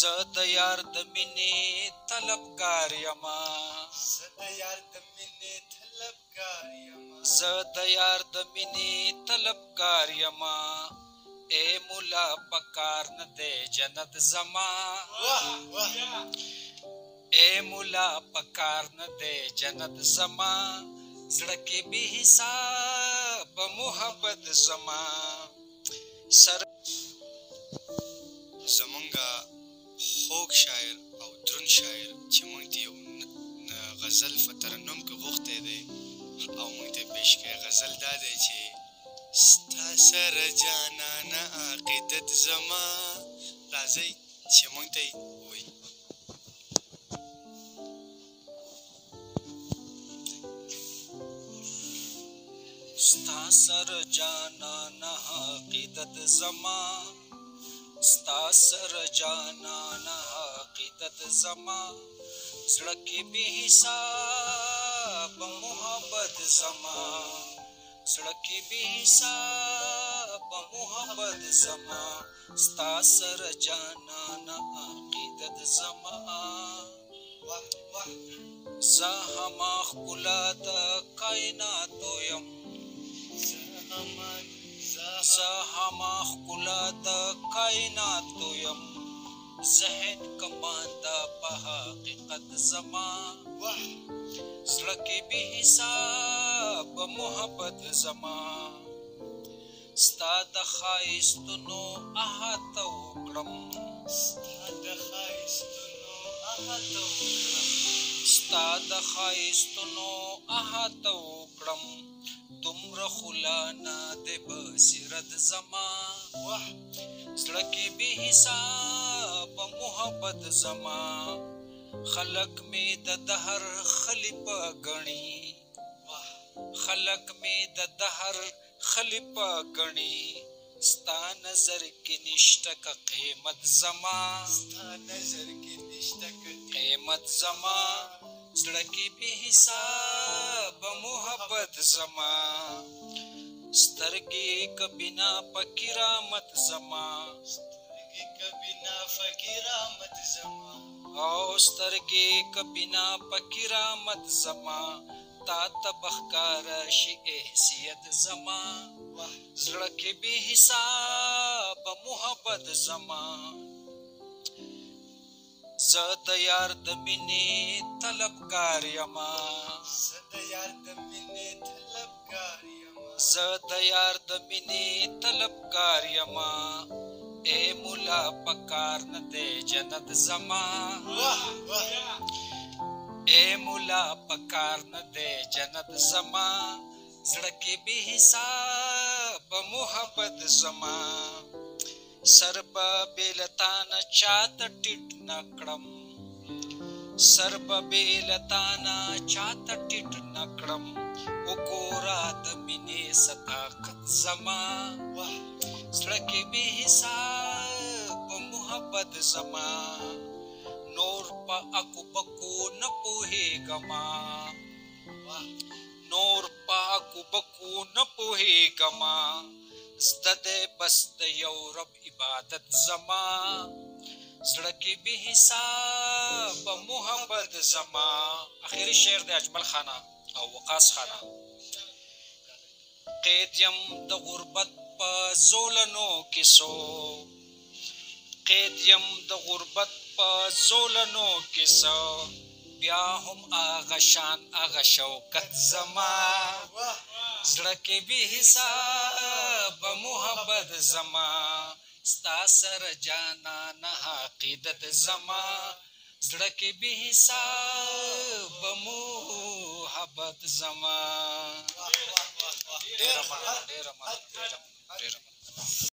सदयार्थ मिने तलब कार्यमा सदयार्थ मिने तलब कार्यमा सदयार्थ मिने तलब कार्यमा ए मुला पकारन दे जनत जमा ए मुला पकारन दे जनत जमा सड़के भी हिसाब मोहब्बत जमा सर जमंगा خوږ شاعر او دروند شاعر چې موږ ته یو غزل فترنم کې غوښتی دی او موږ ته پیش کړی غزل دا دی چې ستا سره جانانه عقیدت زما راځئ چې موږ ته وایي ستا سر جانانه عقیدت زما تا سر جانانا عقیدت زما زړه کې به حساب محبت زما زړه کې به حساب محبت زما ستا سر جانانا عقیدت زما زه هم خپل د کائنات یم زه هما ښکلا د کائناتو یم ذهن کمانده په حقیقت زما زړه کې بې حسابه محبت زما ستا د ښایستونو احاطه وکړم ستا د ښایستونو احاطه وکړم ستا د ښایستونو احاطه وکړم دومره خلانا د بصیرت زما واه زړه کې به حساب محبت زما خلق می د دهر خلیفہ غنی خلق می د دهر خلیفہ غنی ستا نظر کې نشته ک قیمت زما ستا نظر کې نشته ک قیمت زما زړه کې به حساب محبت مت زما سترګې کبینا فقیرا مت زما سترګې کبینا فقیرا مت زما او سترګې کبینا فقیرا مت زما تا تبخکار شي احسیت زما زړه کې به حساب محبت زما زه د یار د مینې طلبګار یما زه د یار د مینې طلبګار یما زه د یار د مینې طلبګار یما اے مولا پکار نه دې جنت زما واه واه اے مولا پکار نه دې جنت زما زړه کې به حساب محبت زما سر به بیلتان چاته ټیټ نه کړم سر به بیلتان چاته ټیټ نه کړم وګوره د مینې صداقت زما زړه کې بې حسابه محبت زما نور په اکو بکو نه پوهېږم نور په اکو بکو نه پوهېږم ستده بس د یو رب عبادت زما زړه کې به حساب محبت زما اخیری شعر د اجمل خانه او وقاص خانه قید يم د غربت په زولنو کې سو قید يم د غربت په زولنو کې سو بیا هم آغا شان آغا شوکت زما زړه کې به حساب محبت زما ستا سره جانا نه عقیدت زما زړه کې به حساب محبت زما ډیر ډیر ډیر